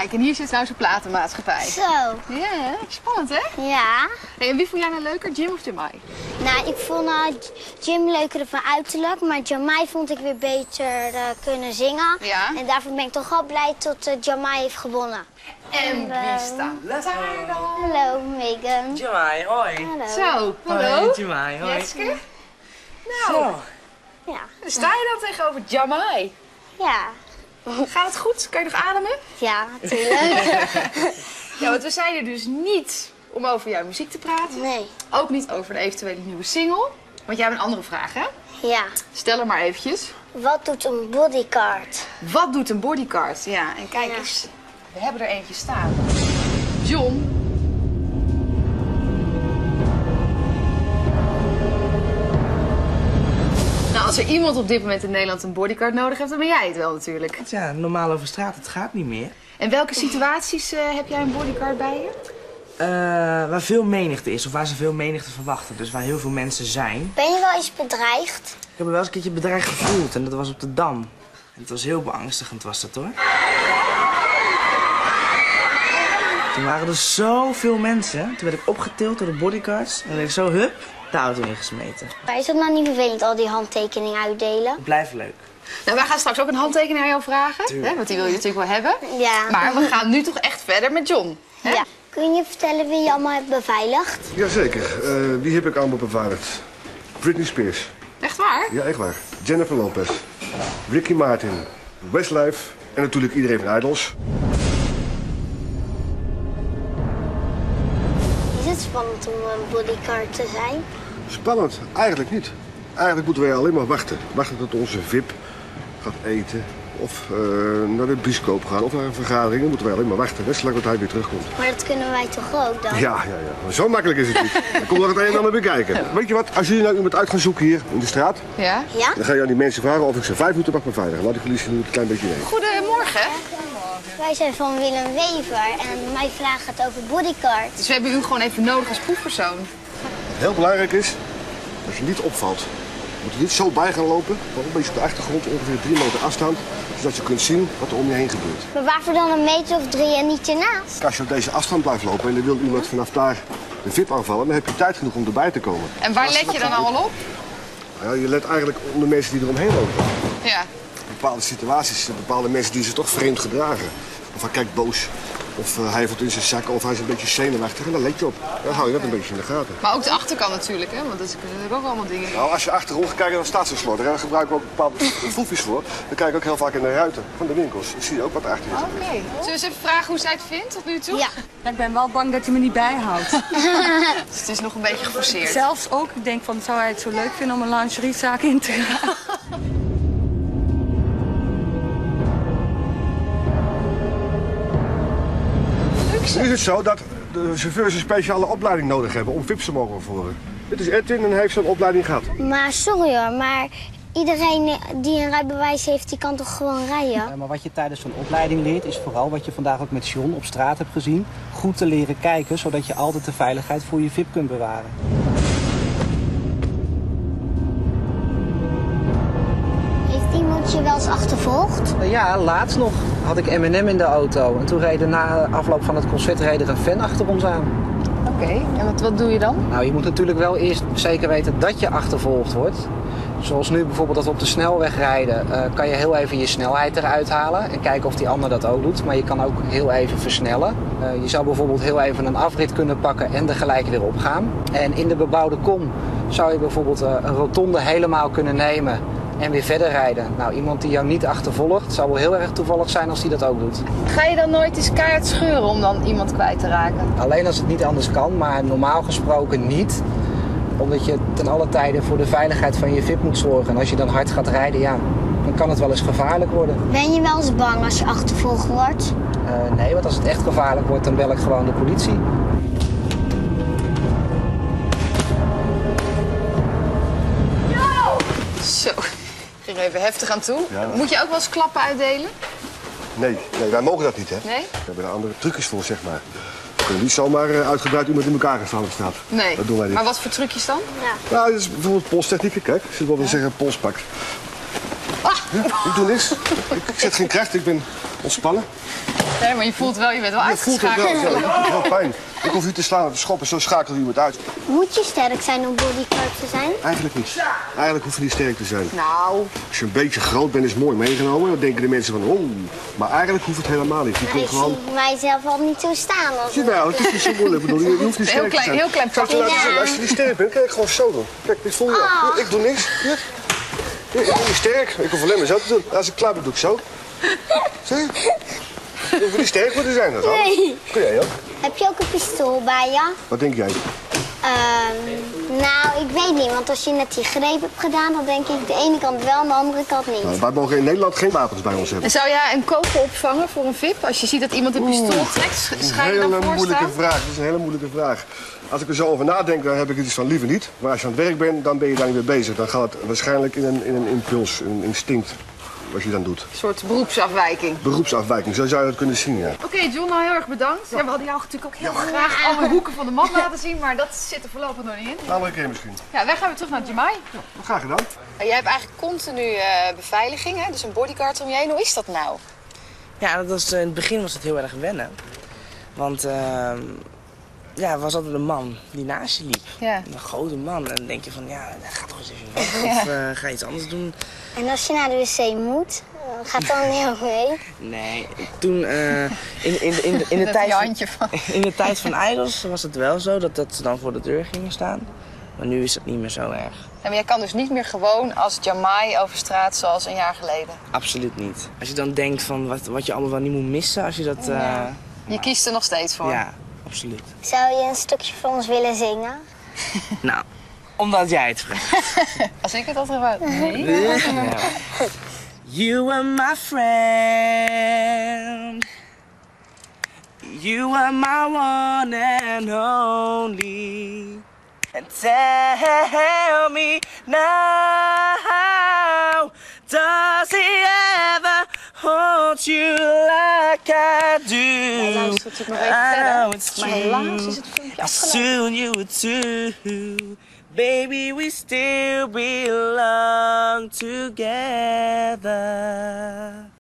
Kijk, en hier zit nou zijn platenmaatschappij. Zo, Ja, spannend hè? ja. Hey, en wie vond jij nou leuker, Jim of Jamai? Nou, ik vond uh, Jim leuker van uiterlijk, maar Jamai vond ik weer beter eh, kunnen zingen. Ja. En daarvoor ben ik toch wel blij dat uh, Jamai heeft gewonnen. En wie staat daar dan? Hallo, Megan. Jamai, hoi. Hallo. Zo, hallo. Hoi, Jamai, hoi. Jetske. Zo. Ja. Sta je dan tegenover Jamai. Ja. Gaat het goed? Kan je nog ademen? Ja, natuurlijk. Ja, want we zijn er dus niet om over jouw muziek te praten. nee. Ook niet over de eventuele nieuwe single. Want jij hebt een andere vraag, hè? Ja. Stel er maar eventjes. Wat doet een bodyguard? Wat doet een bodyguard? Ja, en kijk Ja. eens. We hebben er eentje staan. John. Als er iemand op dit moment in Nederland een bodyguard nodig heeft, dan ben jij het wel natuurlijk. Ja, normaal over straat, het gaat niet meer. En welke situaties eh, heb jij een bodyguard bij je? Eh, waar veel menigte is, of waar ze veel menigte verwachten. Dus waar heel veel mensen zijn. Ben je wel eens bedreigd? Ik heb me wel eens een keertje bedreigd gevoeld en dat was op de Dam. En het was heel beangstigend, was dat hoor. Toen waren er zoveel mensen. Toen werd ik opgetild door de bodyguards. En dan werd ik zo, hup, de auto ingesmeten. Maar is dat nou niet vervelend, al die handtekeningen uitdelen? Het blijft leuk. Nou, wij gaan straks ook een handtekening aan jou vragen. Hè, want die wil je natuurlijk wel hebben. Ja. Maar we gaan nu toch echt verder met John. Hè? Ja. Kun je vertellen wie je allemaal hebt beveiligd? Jazeker. Eh wie heb ik allemaal beveiligd? Britney Spears. Echt waar? Ja, echt waar. Jennifer Lopez. Ricky Martin. Westlife. En natuurlijk iedereen van Idols. Spannend om een bodyguard te zijn? Spannend. Eigenlijk niet. Eigenlijk moeten wij alleen maar wachten. Wachten tot onze VIP gaat eten. Of eh, naar de bioscoop gaan. Of naar een vergadering. Dan moeten wij alleen maar wachten. Net zolang dat hij weer terugkomt. Maar dat kunnen wij toch ook dan? Ja, ja, ja. Maar zo makkelijk is het niet. Dan komt nog het een en ander bekijken. Weet je wat? Als jullie nou iemand uit gaan zoeken hier in de straat. Ja. Ja? Dan ga je aan die mensen vragen of ik ze vijf minuten mag beveiligen. Laat ik jullie een klein beetje weten. Goedemorgen. Wij zijn van Willem Wever en mijn vraag gaat over bodyguard. Dus we hebben u gewoon even nodig als proefpersoon. Heel belangrijk is dat je niet opvalt. Je moet er niet zo bij gaan lopen, maar een beetje op de achtergrond, ongeveer drie meter afstand, zodat je kunt zien wat er om je heen gebeurt. Maar waarvoor dan een meter of drie en niet ernaast? Als je op deze afstand blijft lopen en er wil iemand vanaf daar de VIP aanvallen, dan heb je tijd genoeg om erbij te komen. En waar let je dan allemaal op? Ja, je let eigenlijk op de mensen die er omheen lopen. Ja. Bepaalde situaties, zijn bepaalde mensen die zich toch vreemd gedragen. Of hij kijkt boos, of eh, hij voelt in zijn zak, of hij is een beetje zenuwachtig. En daar let je op. Dan hou je dat een beetje in de gaten. Maar ook de achterkant natuurlijk, hè? Want dat is natuurlijk ook allemaal dingen. Nou, als je achterom gaat kijken, dan staat ze slot. Daar gebruiken we ook bepaalde foefjes voor. Dan kijk ik ook heel vaak in de ruiten van de winkels. Dan zie je ook wat achter je. Oké. Zullen we eens even vragen hoe zij het vindt tot nu toe? Ja. Ik ben wel bang dat hij me niet bijhoudt. Dus het is nog een beetje geforceerd. Zelfs ook, ik denk van, zou hij het zo leuk vinden om een lingeriezaak in te gaan? Nu is het zo dat de chauffeurs een speciale opleiding nodig hebben om VIP's te mogen voeren. Dit is Edwin en hij heeft zo'n opleiding gehad. Maar sorry hoor, maar iedereen die een rijbewijs heeft, die kan toch gewoon rijden? Ja, maar wat je tijdens zo'n opleiding leert, is vooral wat je vandaag ook met John op straat hebt gezien. Goed te leren kijken, zodat je altijd de veiligheid voor je VIP kunt bewaren. Je wel eens achtervolgd? Ja, laatst nog had ik M&M in de auto. En toen reden na afloop van het concert reden er een fan achter ons aan. Oké. En wat, wat doe je dan? Nou, je moet natuurlijk wel eerst zeker weten dat je achtervolgd wordt. Zoals nu bijvoorbeeld dat we op de snelweg rijden, eh, kan je heel even je snelheid eruit halen en kijken of die ander dat ook doet. Maar je kan ook heel even versnellen. Eh, je zou bijvoorbeeld heel even een afrit kunnen pakken en er gelijk weer op gaan. En in de bebouwde kom zou je bijvoorbeeld eh, een rotonde helemaal kunnen nemen en weer verder rijden. Nou, iemand die jou niet achtervolgt, zou wel heel erg toevallig zijn als die dat ook doet. Ga je dan nooit eens keihard scheuren om dan iemand kwijt te raken? Alleen als het niet anders kan, maar normaal gesproken niet. Omdat je ten alle tijde voor de veiligheid van je VIP moet zorgen. En als je dan hard gaat rijden, ja, dan kan het wel eens gevaarlijk worden. Ben je wel eens bang als je achtervolgd wordt? Eh, nee, want als het echt gevaarlijk wordt, dan bel ik gewoon de politie. Zo. Ging er even heftig aan toe. Ja. Moet je ook wel eens klappen uitdelen? Nee, nee, wij mogen dat niet, hè? Nee? We hebben er andere trucjes voor, zeg maar. We kunnen niet zomaar eh, uitgebreid iemand in elkaar op straat. Nee. Dat doen wij niet. Maar wat voor trucjes dan? Nou, dat is bijvoorbeeld polstechnieken. Kijk, ik zit wel te zeggen polspak. Ah! Ja, ik doe niks. Ik, ik zet geen kracht, ik ben ontspannen. Nee, maar je voelt wel, je bent wel Je voelt het wel, uitgeschakeld. ja, je wel pijn. Ik hoef je te slaan of te schoppen, zo schakelt iemand uit. Moet je sterk zijn om bodyguard te zijn? Eigenlijk niet. Eigenlijk hoef je niet sterk te zijn. Nou, Als je een beetje groot bent, is het mooi meegenomen. Dan denken de mensen van, oh. Maar eigenlijk hoeft het helemaal niet. Je Maar kunt ik gewoon... zie mijzelf al niet zo staan. Als Jawel, het is niet zo moeilijk. Ik bedoel, je hoeft niet Heel sterk klein- te zijn. heel klein je pakje. zien. Als je niet sterk bent, kan je gewoon zo doen. Kijk, dit voel je. Hier, Ik doe niks. Ik ben niet sterk. Ik hoef alleen maar zo te doen. Als ik klaar ben, doe ik zo. Zie je? Je hoeft niet sterk voor te zijn. Dat is alles. Nee. Kun jij ook? Heb je ook een pistool bij je? Wat denk jij? Ehm, nou, ik weet niet. Want als je net die greep hebt gedaan, dan denk ik de ene kant wel en de andere kant niet. Nou, wij mogen in Nederland geen wapens bij ons hebben. en zou jij een kogel opvangen voor een VIP? Als je ziet dat iemand een pistool trekt, ga een je dan hele moeilijke vraag. Dat is een hele moeilijke vraag. Als ik er zo over nadenk, dan heb ik het iets van liever niet. Maar als je aan het werk bent, dan ben je daar niet mee bezig. Dan gaat het waarschijnlijk in een, in een impuls, een instinct, wat je dan doet. Een soort beroepsafwijking. Beroepsafwijking, zo zou je dat kunnen zien, ja. Oké, John, nou heel erg bedankt. Ja, we hadden jou natuurlijk ook heel graag alle hoeken van de man laten zien, maar dat zit er voorlopig nog niet in. Een andere keer misschien. Ja, wij gaan weer terug naar Jamai. Graag gedaan. Jij hebt eigenlijk continu eh, beveiliging, hè? dus een bodyguard om je heen. Hoe is dat nou? Ja, dat was, in het begin was het heel erg wennen. Want ehm, ja, was altijd een man die naast je liep. Ja. Een grote man. En dan denk je van, ja, ga toch eens even weg. Of eh, ga iets anders doen. En als je naar de wc moet, gaat dan heel mee. Nee, toen eh, in, in, in, in, in, de tijd van, handje van. in de tijd van Idols was het wel zo dat, dat ze dan voor de deur gingen staan. Maar nu is dat niet meer zo erg. Ja, maar jij kan dus niet meer gewoon als Jamai over straat zoals een jaar geleden. Absoluut niet. Als je dan denkt van wat, wat je allemaal wel niet moet missen als je dat... eh, ja. Je kiest er nog steeds voor. Absoluut. Zou je een stukje voor ons willen zingen? Nou, omdat jij het vraagt. Als ik het had gevraagd. Nee. Ja. You are my friend. You are my one and only. And tell me now, hold you like I do? Hij luistert natuurlijk nog I even know verder. it's Maar true. helaas is het filmpje afgelopen. Soon you would too. Baby, we still belong together.